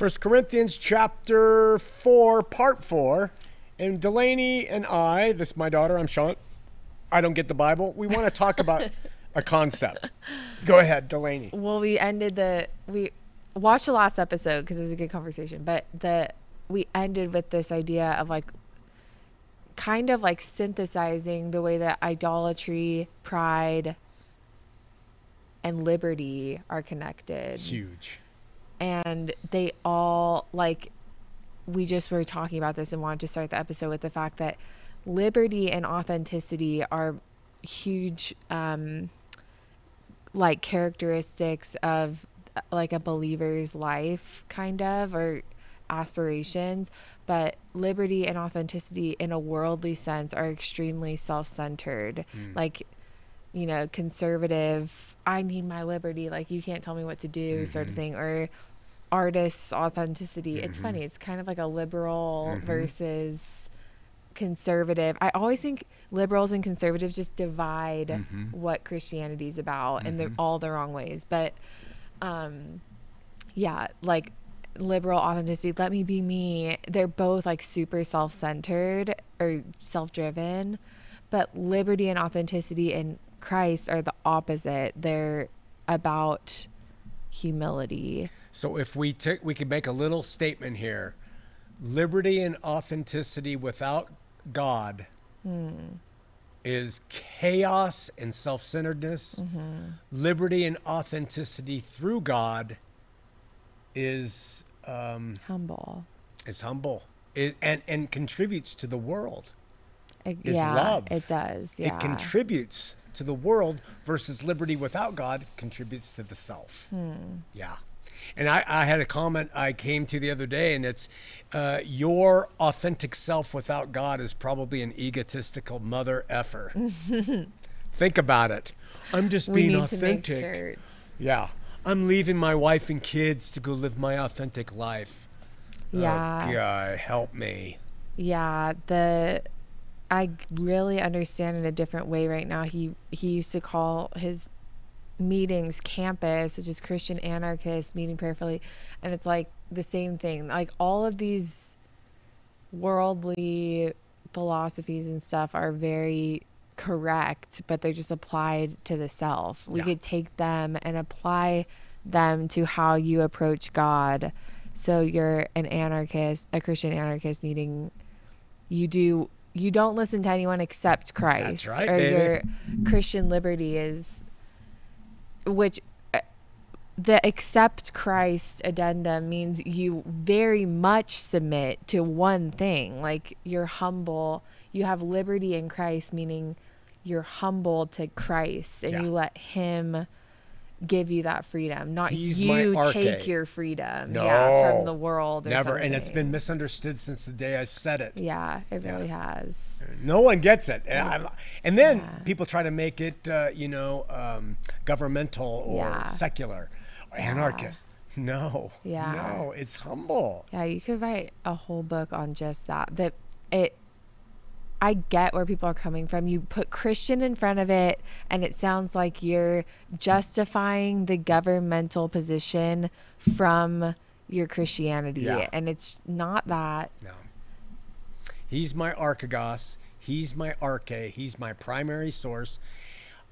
First Corinthians chapter 4, part 4. And Delaney and I, this is my daughter, I'm Shawn. I don't get the Bible. We want to talk about a concept. Go ahead, Delaney. Well, we ended the we watched the last episode because it was a good conversation, but the we ended with this idea of like kind of like synthesizing the way that idolatry, pride, and liberty are connected. Huge. And they all like we just were talking about this and wanted to start the episode with the fact that liberty and authenticity are huge um like characteristics of like a believer's life kind of or aspirations. But liberty and authenticity in a worldly sense are extremely self-centered. Mm. like you know conservative i need my liberty like you can't tell me what to do sort of thing or artists authenticity. It's mm-hmm. funny it's kind of like a liberal mm-hmm. versus conservative. I always think liberals and conservatives just divide mm-hmm. what christianity is about in the, all the wrong ways. But um yeah like liberal authenticity let me be me they're both like super self-centered or self-driven but liberty and authenticity in christ are the opposite. They're about humility So if we took, we could make a little statement here: liberty and authenticity without God hmm. is chaos and self-centeredness. Mm-hmm. Liberty and authenticity through God is um, humble is humble it, and and contributes to the world. It- Is yeah love. it does yeah It contributes to the world versus liberty without God contributes to the self. Hmm. Yeah. And I, I had a comment I came to the other day, and it's uh, your authentic self without God is probably an egotistical mother effer. Think about it. I'm just we being need to make authentic. shirts Yeah. I'm leaving my wife and kids to go live my authentic life. yeah Oh, God, help me. Yeah, the I really understand in a different way right now. He he used to call his meetings campus, which is Christian anarchists meeting prayerfully, and it's like the same thing. Like all of these worldly philosophies and stuff are very correct, but they're just applied to the self. We Yeah. could take them and apply them to how you approach God. So you're an anarchist, a Christian anarchist meeting you do you don't listen to anyone except Christ right, or baby. your Christian liberty is which uh, the accept Christ addendum means you very much submit to one thing like you're humble you have liberty in Christ meaning you're humble to Christ and Yeah. you let him give you that freedom not He's you take your freedom No. yeah from the world or Never. And it's been misunderstood since the day I said it. yeah it really has No one gets it. And, and then Yeah. people try to make it, uh, you know, um, governmental or Yeah. secular or anarchist. No. Yeah. No, it's humble. Yeah, you could write a whole book on just that. That it I get where people are coming from. You put Christian in front of it and it sounds like you're justifying the governmental position from your Christianity Yeah. and it's not that. No. He's my archegos. He's my arche. He's my primary source.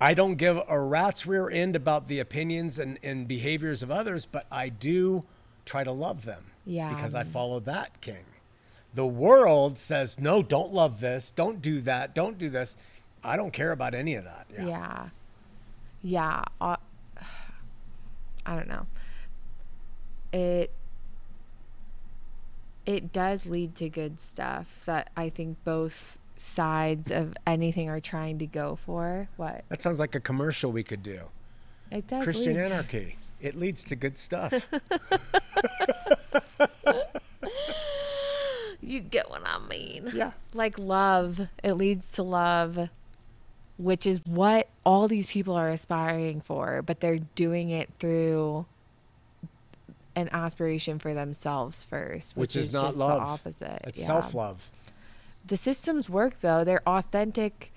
I don't give a rat's rear end about the opinions and, and behaviors of others, but I do try to love them. Yeah. Because I follow that king. The world says, no, don't love this. Don't do that. Don't do this. I don't care about any of that. Yeah. Yeah. Yeah. uh, I don't know. It it does lead to good stuff that I think both sides of anything are trying to go for. What? That sounds like a commercial we could do. It does Christian anarchy. It leads to good stuff. You get what I mean. yeah. Like love, it leads to love, which is what all these people are aspiring for, but they're doing it through an aspiration for themselves first, Which which, is is, not just love. the opposite. It's Yeah. self love. The systems work though; they're authentic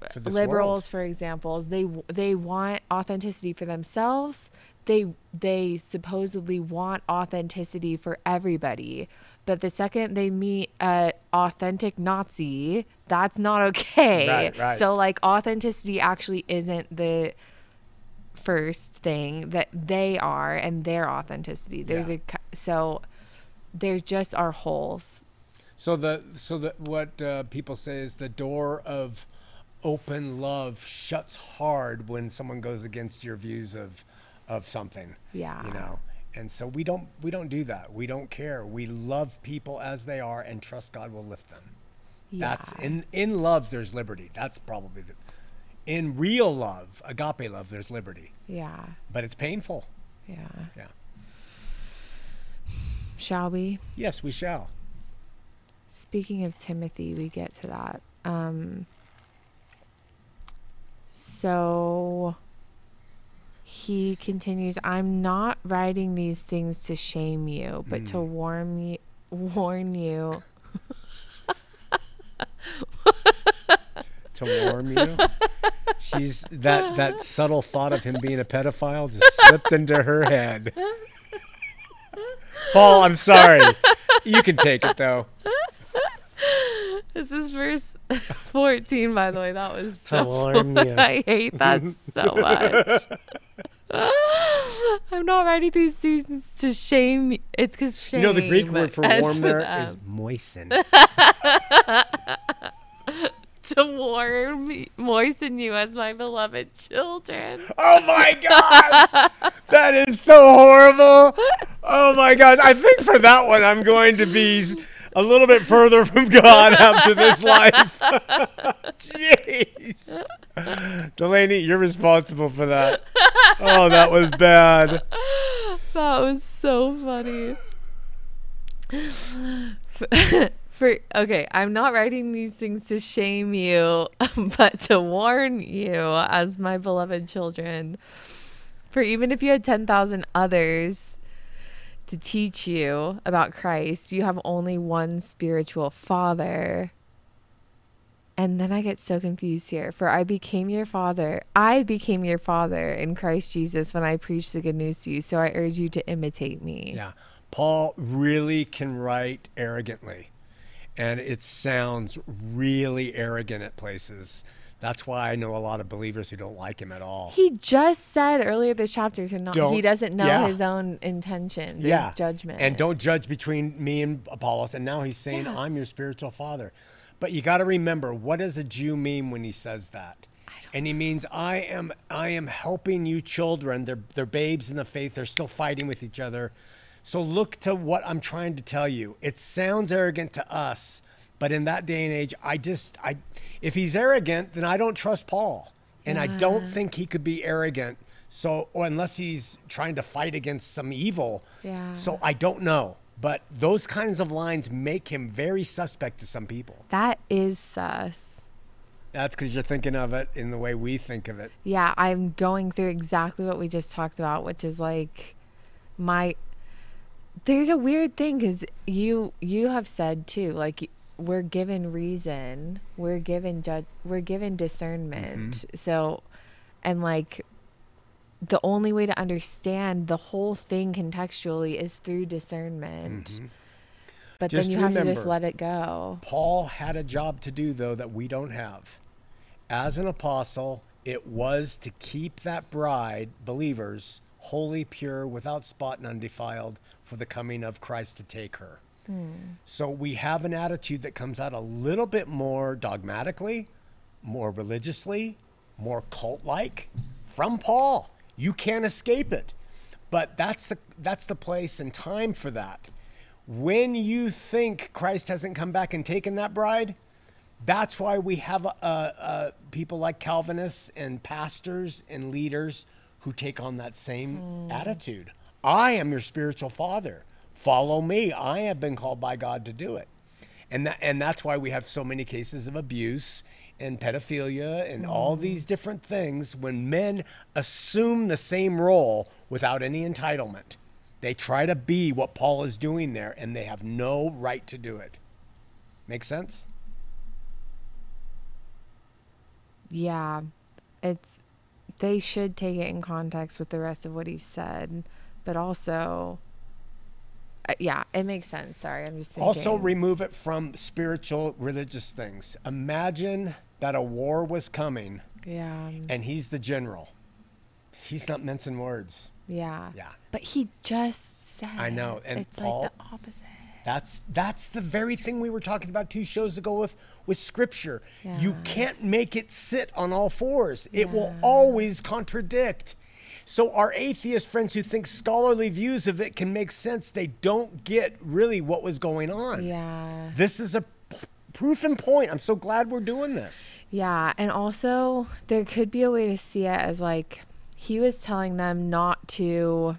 For uh, liberals, world. for example, they they want authenticity for themselves. They they supposedly want authenticity for everybody. But the second they meet a authentic Nazi, that's not okay. Right, right. So like authenticity actually isn't the first thing that they are and their authenticity. There's Yeah. a so there's just our holes. So the so that what uh, people say is the door of open love shuts hard when someone goes against your views of of something. Yeah. You know. And so we don't we don't do that. We don't care. We love people as they are and trust God will lift them. Yeah. That's in in love there's liberty. That's probably the in real love, agape love, there's liberty. Yeah. But it's painful. Yeah. Yeah. Shall we? Yes, we shall. Speaking of Timothy, we get to that. Um, so he continues, I'm not writing these things to shame you, but to mm. warn you, warn you. to warn you. She's that that subtle thought of him being a pedophile just slipped into her head. Paul, I'm sorry. You can take it though. This is verse 14, by the way. That was so. I hate that so much. I'm not writing these things to shame. you. It's because shame. You know the Greek word for warm there is moisten. to warm, moisten you as my beloved children. Oh my gosh! That is so horrible. Oh my gosh. I think for that one I'm going to be a little bit further from God after this life. Jeez. Delaney, you're responsible for that. Oh, that was bad. That was so funny. For, for okay, I'm not writing these things to shame you, but to warn you as my beloved children. For even if you had 10,000 others to teach you about Christ, you have only one spiritual father. And then I get so confused here. For I became your father. I became your father in Christ Jesus when I preached the good news to you. So I urge you to imitate me. Yeah. Paul really can write arrogantly, and it sounds really arrogant at places. That's why I know a lot of believers who don't like him at all. He just said earlier this chapter to not, he Don't- doesn't know yeah. his own intention, yeah. judgment. And don't judge between me and Apollos. And now he's saying, Yeah. I'm your spiritual father. But you got to remember, what does a Jew mean when he says that? And he means I am I am helping you children. They're they're babes in the faith. They're still fighting with each other. So look to what I'm trying to tell you. It sounds arrogant to us, but in that day and age, I just I if he's arrogant, then I don't trust Paul. And I don't think he could be arrogant. So or unless he's trying to fight against some evil. Yeah. So I don't know. But those kinds of lines make him very suspect to some people. that is sus. That's because you're thinking of it in the way we think of it. Yeah, I'm going through exactly what we just talked about, which is like my there's a weird thing cuz you you have said too like we're given reason, we're given judge, we're given discernment. Mm-hmm. So and like the only way to understand the whole thing contextually is through discernment. But Mm-hmm. Just then you have to just let it go. Paul had a job to do, though, that we don't have. As an apostle, it was to keep that bride, believers, holy, pure, without spot, and undefiled for the coming of Christ to take her. So we have an attitude that comes out a little bit more dogmatically, more religiously, more cult like from Paul. You can't escape it. But that's the that's the place and time for that. When you think Christ hasn't come back and taken that bride, that's why we have uh, uh, people like Calvinists and pastors and leaders who take on that same attitude. I am your spiritual father. Follow me. I have been called by God to do it. And that, and that's why we have so many cases of abuse and pedophilia and all mm. these different things when men assume the same role without any entitlement. They try to be what Paul is doing there and they have no right to do it. Make sense? yeah, it's they should take it in context with the rest of what he said, but also, Uh, yeah, it makes sense. Sorry, I'm just thinking. Also, remove it from spiritual, religious things. Imagine that a war was coming yeah, and he's the general. He's not mincing words. yeah, Yeah. But he just said. I know, and it's Paul- like the opposite. That's that's the very thing we were talking about two shows ago with with scripture. You can't make it sit on all fours. It will always contradict. So our atheist friends who think scholarly views of it can make sense, they don't get really what was going on. Yeah. This is a proof and point. I'm so glad we're doing this. Yeah, and also there could be a way to see it as like he was telling them not to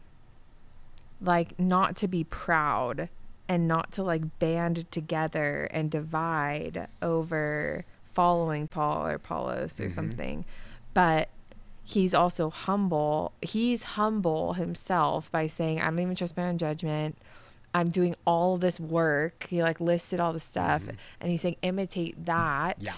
like not to be proud and not to like band together and divide over following Paul or Apollos or mm-hmm. something. But he's also humble. He's humble himself by saying, I don't even trust my own judgment. I'm doing all this work. He like listed all the stuff mm-hmm. and he's saying, imitate that Yeah.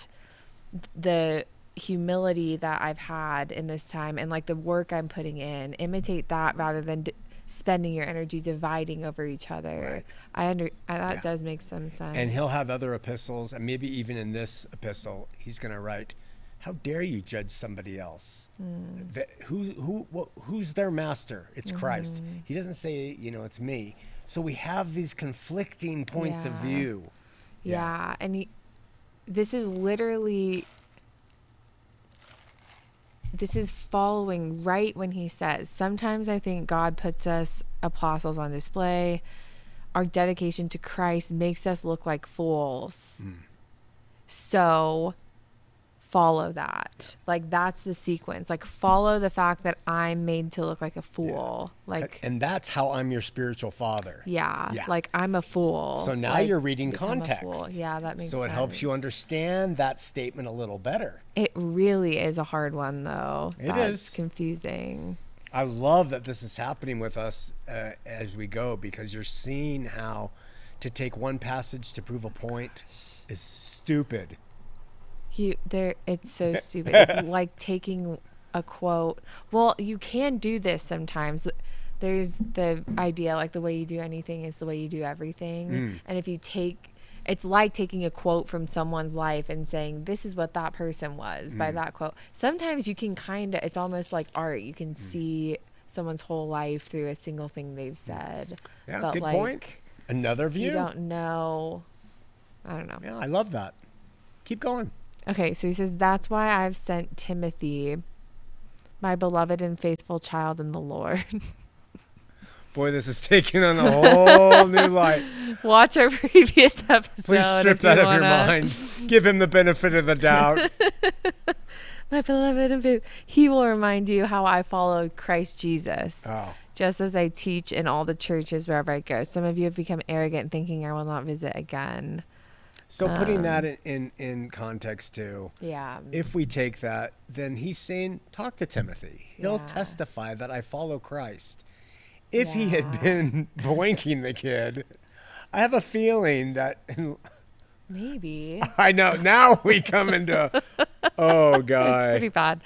the humility that I've had in this time and like the work I'm putting in, imitate that rather than d- spending your energy dividing over each other. Right. I under I, that Yeah. does make some sense. And he'll have other epistles, and maybe even in this epistle, he's going to write, "How dare you judge somebody else? Hmm. The- who who wh- who's their master? It's mm-hmm. Christ." He doesn't say, you know, it's me. So we have these conflicting points of view. yeah, and he, this is literally this is following right when he says sometimes i think god puts us apostles on display our dedication to christ makes us look like fools hmm. so follow that like that's the sequence like follow the fact that i'm made to look like a fool like and that's how I'm your spiritual father. yeah, Yeah. like i'm a fool So now like, you're reading context. yeah that makes So it helps you understand that statement a little better. It really is a hard one, though. It That's is. confusing. I love that this is happening with us uh, as we go because you're seeing how to take one passage to prove a point is stupid. You there. It's so stupid. It's like taking a quote. Well, you can do this sometimes. There's the idea like the way you do anything is the way you do everything. Mm. And if you take it's like taking a quote from someone's life and saying this is what that person was Mm. by that quote. Sometimes you can kind of it's almost like art. You Mm. can see someone's whole life through a single thing they've said. Yeah, but good like point. Another view. you don't know. I don't know. Yeah, I love that. Keep going. Okay, so he says, That's why I've sent Timothy, my beloved and faithful child in the Lord. Boy, this is taking on a whole new light. Watch our previous episode. Please strip you that of your mind. Give him the benefit of the doubt. My beloved and faithful. He will remind you how I follow Christ Jesus, Oh, just as I teach in all the churches wherever I go. Some of you have become arrogant, thinking I will not visit again. So putting Um, that in, in in context too. Yeah. If we take that, then he's saying, talk to Timothy. He'll Yeah. testify that I follow Christ. If he had been boinking the kid, I have a feeling that. Maybe. I know. Now we come into. Oh, god, it's pretty bad.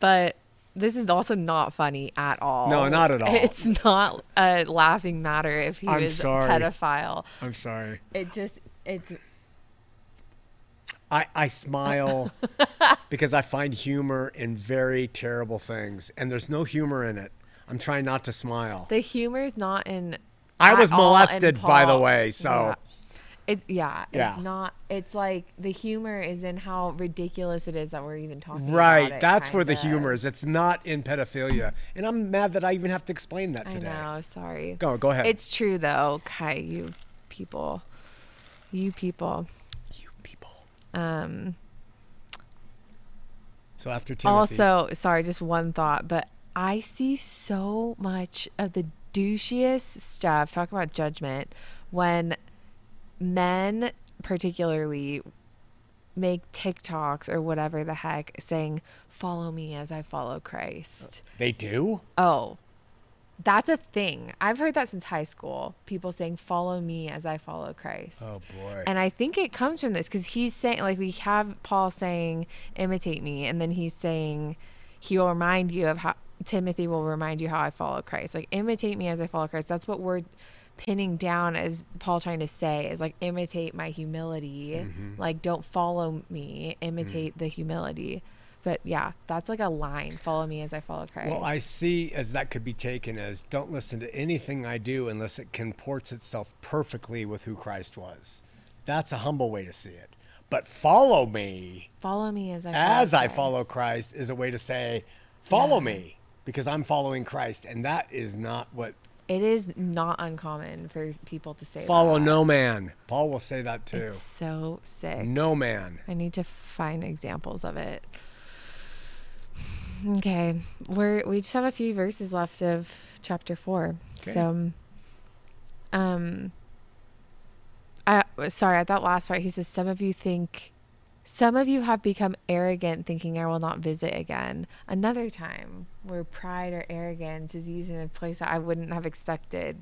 But this is also not funny at all. No, not at all. It's not a laughing matter if he I'm was sorry. a pedophile. I'm sorry. It just it's I, I smile because I find humor in very terrible things, and there's no humor in it. I'm trying not to smile. the humor's not in I was molested, by the way, so Yeah. It's yeah, it's Yeah. not it's like the humor is in how ridiculous it is that we're even talking about right. it, That's where the humor is. It's not in pedophilia, and I'm mad that I even have to explain that today. I know, sorry. Go, go ahead. It's true though, Kai, you people. You people. Um So after Timothy, Also, sorry, just one thought, but I see so much of the douchiest stuff. Talk about judgment when men, particularly, make TikToks or whatever the heck saying, Follow me as I follow Christ. they do. Oh, That's a thing. I've heard that since high school. People saying, "Follow me as I follow Christ." Oh boy. And I think it comes from this because he's saying, like, we have Paul saying, imitate me. And then he's saying, he will remind you of how, Timothy will remind you how I follow Christ. Like, imitate me as I follow Christ. That's what we're pinning down as Paul trying to say is like, imitate my humility. Mm-hmm. Like, don't follow me, imitate the humility. But yeah, that's like a line. Follow me as I follow Christ. Well, I see as that could be taken as don't listen to anything I do unless it comports itself perfectly with who Christ was. That's a humble way to see it. But follow me follow me as I follow as I Christ. follow Christ is a way to say, follow me because I'm following Christ. And that is not what It is not uncommon for people to say follow that. no man. Paul will say that too. It's so sick. No man. I need to find examples of it. Okay, we're we just have a few verses left of chapter four. Okay. So, um, I sorry at that last part. He says, "Some of you think, some of you have become arrogant, thinking I will not visit again." Another time where pride or arrogance is used in a place that I wouldn't have expected.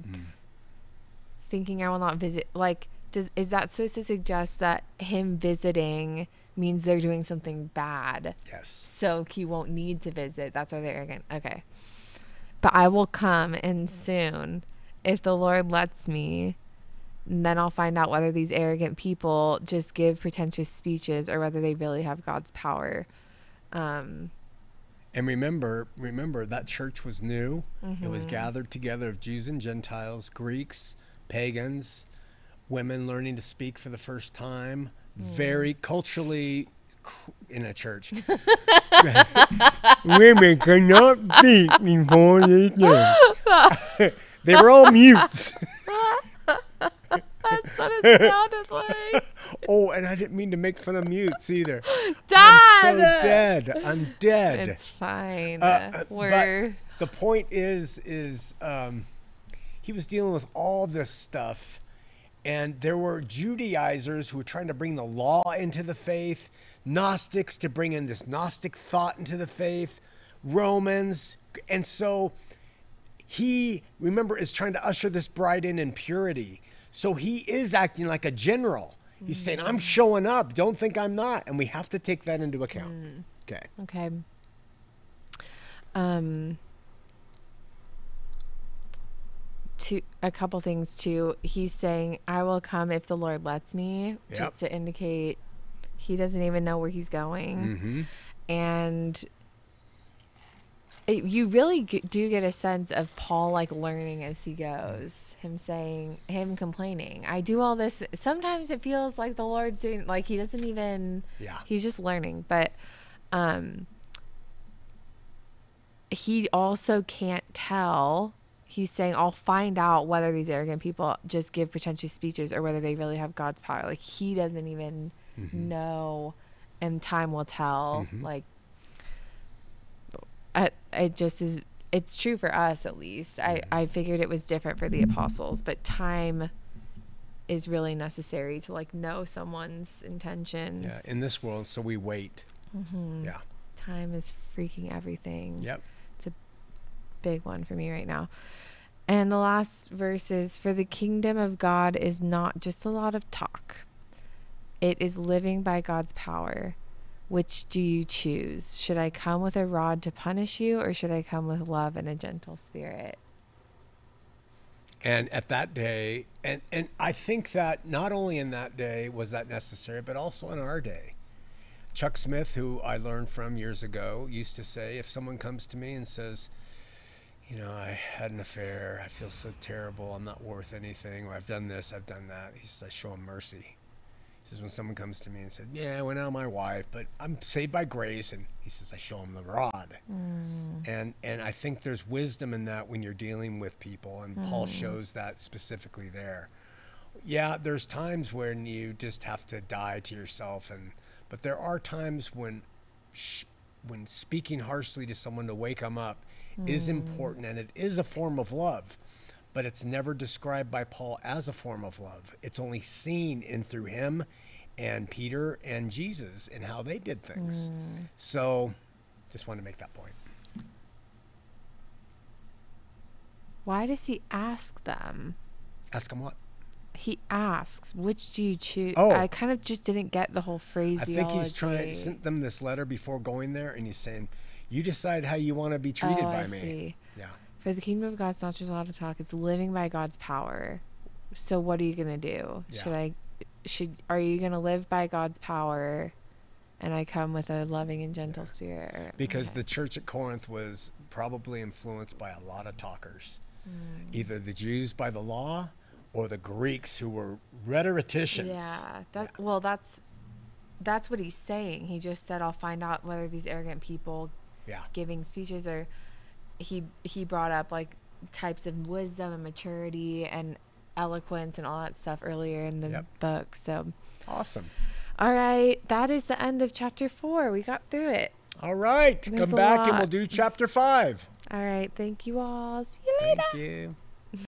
Thinking I will not visit, like, does is that supposed to suggest that him visiting means they're doing something bad? Yes. so he won't need to visit. That's why they're arrogant. Okay. But I will come and soon if the Lord lets me. And then I'll find out whether these arrogant people just give pretentious speeches or whether they really have God's power. Um, And remember, remember that church was new. It Mm-hmm. was gathered together of Jews and Gentiles, Greeks, pagans, women learning to speak for the first time. Very culturally in a church. women cannot speak before they do. they were all mutes. that's what it sounded like. Oh, and I didn't mean to make fun of mutes either. Dad! I'm so dead. I'm dead. It's fine. Uh, uh, We're. but the point is, is um, he was dealing with all this stuff, and there were Judaizers who were trying to bring the law into the faith, Gnostics to bring in this Gnostic thought into the faith, Romans, and so he remember is trying to usher this bride in in purity. So he is acting like a general. He's saying, "I'm showing up. Don't think I'm not," and we have to take that into account. Okay. Okay. Um to a couple things too. He's saying, I will come if the Lord lets me, Yep. just to indicate he doesn't even know where he's going. Mm-hmm. And it, you really g- do get a sense of Paul like learning as he goes. Him saying, him complaining. I do all this. Sometimes it feels like the Lord's doing, like he doesn't even Yeah. he's just learning but um he also can't tell he's saying i'll find out whether these arrogant people just give pretentious speeches or whether they really have god's power like he doesn't even know and time will tell like I, it just is it's true for us at least i i figured it was different for the apostles but time is really necessary to like know someone's intentions Yeah, in this world, so we wait. Mm-hmm. Yeah. time is freaking everything. Yep. Big one for me right now. And the last verse is For the kingdom of God is not just a lot of talk, it is living by God's power. Which do you choose? Should I come with a rod to punish you, or should I come with love and a gentle spirit? And at that day, and, and I think that not only in that day was that necessary, but also in our day. Chuck Smith, who I learned from years ago, used to say if someone comes to me and says, you know, I had an affair, I feel so terrible, I'm not worth anything, or I've done this, I've done that, he says, I show him mercy. He says, when someone comes to me and said, yeah, I went out with my wife, but I'm saved by grace, and he says, I show him the rod. Mm. And and I think there's wisdom in that when you're dealing with people, and Paul mm. shows that specifically there. Yeah, there's times when you just have to die to yourself, and but there are times when sh- when speaking harshly to someone to wake them up is hmm. important, and it is a form of love. But it's never described by Paul as a form of love. It's only seen in through him and Peter and Jesus and how they did things. Hmm. So just want to make that point. Why does he ask them? Ask him what? He asks, which do you choose? Oh. I kind of just didn't get the whole phrase. I think he's trying sent them this letter before going there, and he's saying, "You decide how you want to be treated oh, by I me." see. Yeah. For the kingdom of God's not just a lot of talk; it's living by God's power. So, what are you gonna do? Yeah. Should I? Should are you gonna live by God's power? And I come with a loving and gentle spirit. Because okay. the church at Corinth was probably influenced by a lot of talkers, Hmm. either the Jews by the law or the Greeks who were rhetoricians. Yeah, that well, that's that's what he's saying. He just said, "I'll find out whether these arrogant people Yeah. giving speeches or." He he brought up like types of wisdom and maturity and eloquence and all that stuff earlier in the Yep. book. So, Awesome. all right, that is the end of chapter four. We got through it. All right. There's Come back and we'll do chapter five. All right, thank you all. See you later. Thank you.